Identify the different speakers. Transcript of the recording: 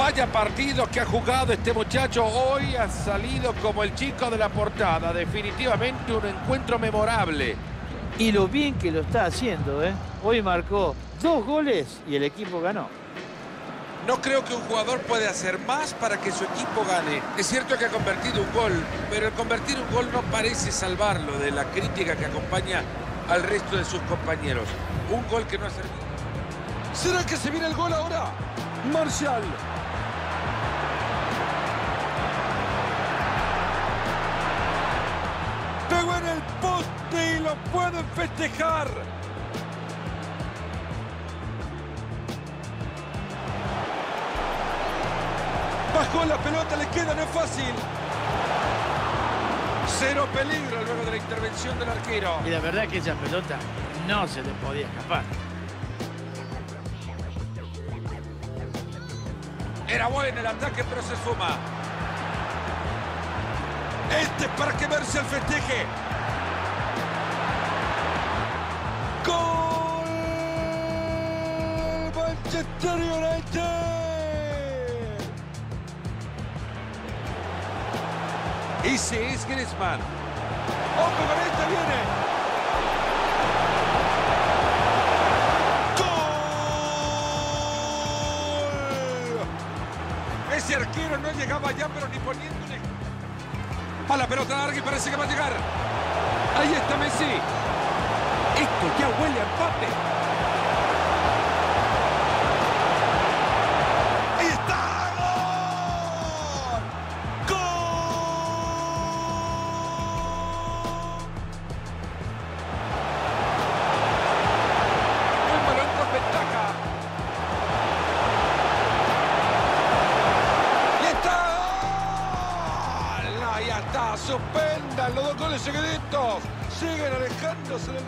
Speaker 1: Vaya partido que ha jugado este muchacho. Hoy ha salido como el chico de la portada. Definitivamente un encuentro memorable.
Speaker 2: Y lo bien que lo está haciendo, ¿eh? Hoy marcó dos goles y el equipo ganó.
Speaker 1: No creo que un jugador pueda hacer más para que su equipo gane. Es cierto que ha convertido un gol, pero el convertir un gol no parece salvarlo de la crítica que acompaña al resto de sus compañeros. Un gol que no ha servido.
Speaker 3: ¿Será que se viene el gol ahora? Marcial. El poste y lo pueden festejar. Bajó la pelota, le queda, no es fácil.
Speaker 1: Cero peligro luego de la intervención del arquero.
Speaker 2: Y la verdad que esa pelota no se le podía escapar.
Speaker 1: Era bueno el ataque, pero se suma.
Speaker 3: Este es para que Mercial festeje. Manchester United.
Speaker 1: Ese es Griezmann.
Speaker 3: ¡Ojo con este viene! ¡Gol! Ese arquero no llegaba ya, pero ni poniéndole... A la pelota larga y parece que va a llegar. Ahí está Messi. Esto ya huele a empate. Suspendan los dos goles seguiditos. Siguen alejándose del.